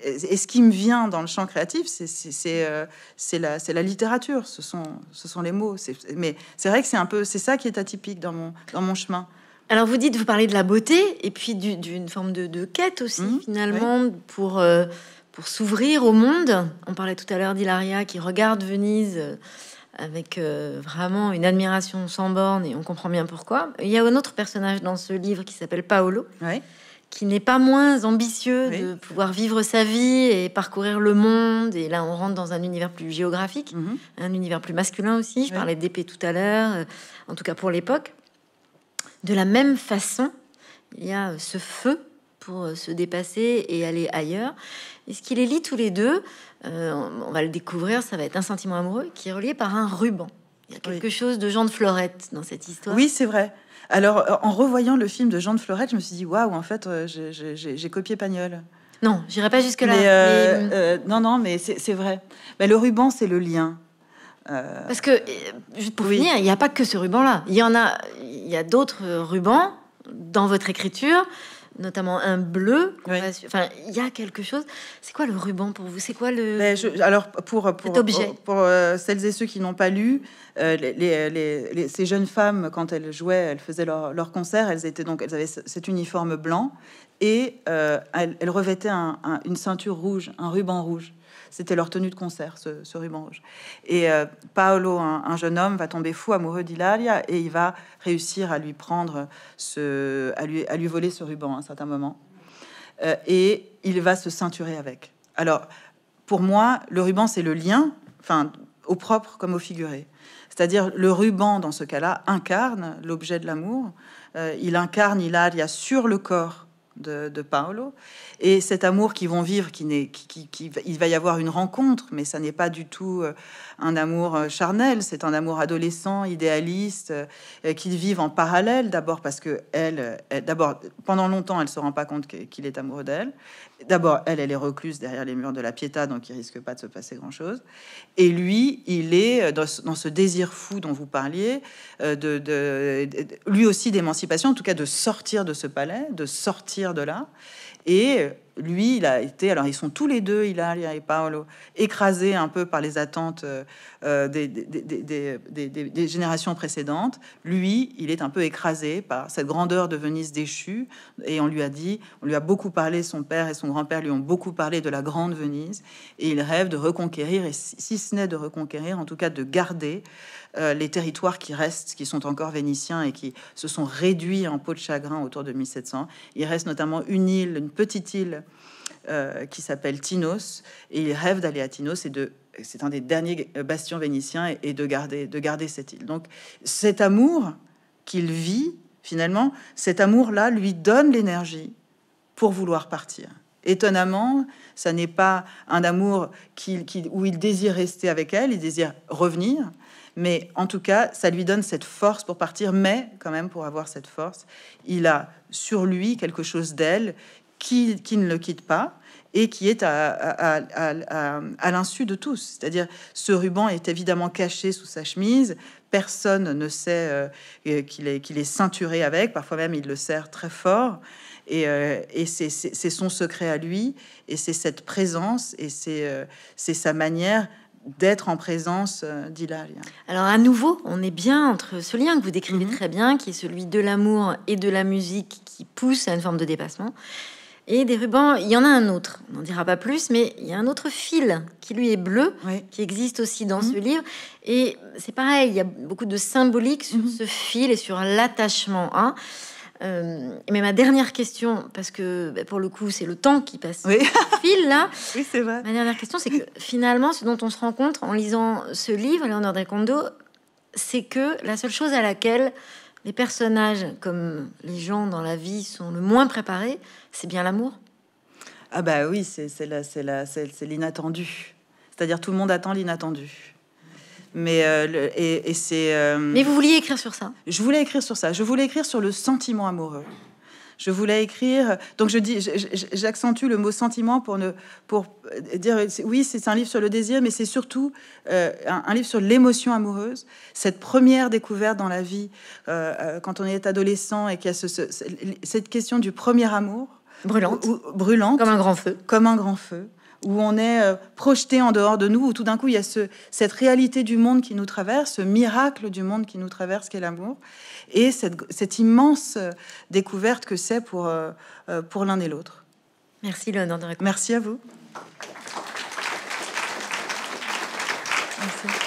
et ce qui me vient dans le champ créatif, c'est euh, la, la littérature, ce sont, ce sont les mots. Mais c'est vrai que c'est un peu, c'est ça qui est atypique dans mon, dans mon chemin. Alors vous dites, vous parlez de la beauté et puis d'une forme de, quête aussi mmh, finalement pour euh, pour s'ouvrir au monde. On parlait tout à l'heure d'Hilaria qui regarde Venise avec euh, vraiment une admiration sans borne et on comprend bien pourquoi. Il y a un autre personnage dans ce livre qui s'appelle Paolo, qui n'est pas moins ambitieux de pouvoir vivre sa vie et parcourir le monde. Et là, on rentre dans un univers plus géographique, mhm. un univers plus masculin aussi. Je parlais d'épée tout à l'heure, euh, en tout cas pour l'époque. De la même façon, il y a ce feu pour se dépasser et aller ailleurs. Et ce qui les lit tous les deux, euh, on va le découvrir, ça va être un sentiment amoureux qui est relié par un ruban. Il y a quelque chose de Jean de Florette dans cette histoire. Oui, c'est vrai. Alors, euh, en revoyant le film de Jean de Florette, je me suis dit, waouh, en fait, euh, j'ai copié Pagnol. Non, j'irai pas jusque-là. non, non, mais c'est vrai. Mais le ruban, c'est le lien. Parce que, pour finir, il n'y a pas que ce ruban-là. Il y en a, il y a d'autres rubans dans votre écriture notamment un bleu. Enfin, il y a quelque chose. C'est quoi le ruban pour vous? C'est quoi le ben, Alors pour pour, objet? pour, euh, celles et ceux qui n'ont pas lu, euh, les, ces jeunes femmes quand elles jouaient, elles faisaient leur, leur, concert, elles étaient donc elles avaient cet uniforme blanc et euh, elles, revêtaient une ceinture rouge, un ruban rouge. C'était leur tenue de concert, ce, ruban rouge. Et euh, Paolo, un, jeune homme, va tomber fou amoureux d'Hilaria et il va réussir à lui prendre ce, à lui, à lui voler ce ruban à un certain moment. Euh, et il va se ceinturer avec. Alors, pour moi, le ruban, c'est le lien, enfin, au propre comme au figuré. C'est-à-dire, le ruban, dans ce cas-là, incarne l'objet de l'amour. Euh, il incarne Hilaria sur le corps de, Paolo. Et cet amour qu'ils vont vivre, qui n'est, qui, il va y avoir une rencontre, mais ça n'est pas du tout euh, un amour euh, charnel, c'est un amour adolescent, idéaliste, euh, qu'ils vivent en parallèle. D'abord parce que elle, d'abord pendant longtemps, elle se rend pas compte qu'il est amoureux d'elle. D'abord, elle, elle est recluse derrière les murs de la Pietà, donc il risque pas de se passer grand chose. Et lui, il est dans, ce désir fou dont vous parliez, de, lui aussi d'émancipation, en tout cas de sortir de ce palais, de sortir de là. Et lui, il a été, alors ils sont tous les deux, Ilaria et Paolo, écrasés un peu par les attentes euh, euh, des, des, générations précédentes. Lui, il est un peu écrasé par cette grandeur de Venise déchue. Et on lui a dit, on lui a beaucoup parlé, son père et son grand-père lui ont beaucoup parlé de la grande Venise. Et il rêve de reconquérir, et si ce n'est de reconquérir, en tout cas de garder euh, les territoires qui restent, qui sont encore vénitiens et qui se sont réduits en peau de chagrin autour de 1700. Il reste notamment une île, une petite île euh, qui s'appelle Tinos, et il rêve d'aller à Tinos et de c'est un des derniers bastions vénitiens et, de garder de garder cette île. Donc cet amour qu'il vit finalement, cet amour-là lui donne l'énergie pour vouloir partir. Étonnamment, ça n'est pas un amour où il désire rester avec elle, il désire revenir, mais en tout cas, ça lui donne cette force pour partir. Mais quand même, pour avoir cette force, il a sur lui quelque chose d'elle qui, ne le quitte pas et qui est à, l'insu de tous. C'est-à-dire, ce ruban est évidemment caché sous sa chemise. Personne ne sait euh, qu'il est, qu'il est ceinturé avec. Parfois même, il le serre très fort. Et, euh, c'est son secret à lui. Et c'est cette présence et c'est euh, sa manière d'être en présence euh, d'Hilaria. Alors à nouveau, on est bien entre ce lien que vous décrivez mhm. très bien, qui est celui de l'amour et de la musique qui pousse à une forme de dépassement. Et des rubans, il y en a un autre, on n'en dira pas plus, mais il y a un autre fil qui lui est bleu, qui existe aussi dans ce mhm. livre. Et c'est pareil, il y a beaucoup de symbolique sur mhm. ce fil et sur l'attachement. Hein. Euh, mais ma dernière question, parce que bah, pour le coup, c'est le temps qui passe oui. <laughs> fil là. <laughs> Oui, c'est vrai. Ma dernière question, c'est que finalement, ce dont on se rend compte en lisant ce livre, Léonard del Condo, c'est que la seule chose à laquelle les personnages, comme les gens dans la vie, sont le moins préparés, c'est bien l'amour. Ah bah oui, c'est l'inattendu. C'est-à-dire tout le monde attend l'inattendu. Mais euh, et, c'est. Euh, Mais vous vouliez écrire sur ça? Je voulais écrire sur ça. Je voulais écrire sur le sentiment amoureux. Je voulais écrire. Donc je dis, j'accentue le mot sentiment pour ne pour dire oui, c'est un livre sur le désir, mais c'est surtout euh, un, livre sur l'émotion amoureuse. Cette première découverte dans la vie quand on est adolescent et qu'il y a cette question du premier amour. Brûlante. brûlante. Comme un grand feu. Comme un grand feu où on est euh, projeté en dehors de nous, où tout d'un coup il y a ce, cette réalité du monde qui nous traverse, ce miracle du monde qui nous traverse qu'est l'amour, et cette, immense euh, découverte que c'est pour, euh, pour l'un et l'autre. Merci Léonore Merci à vous. Merci.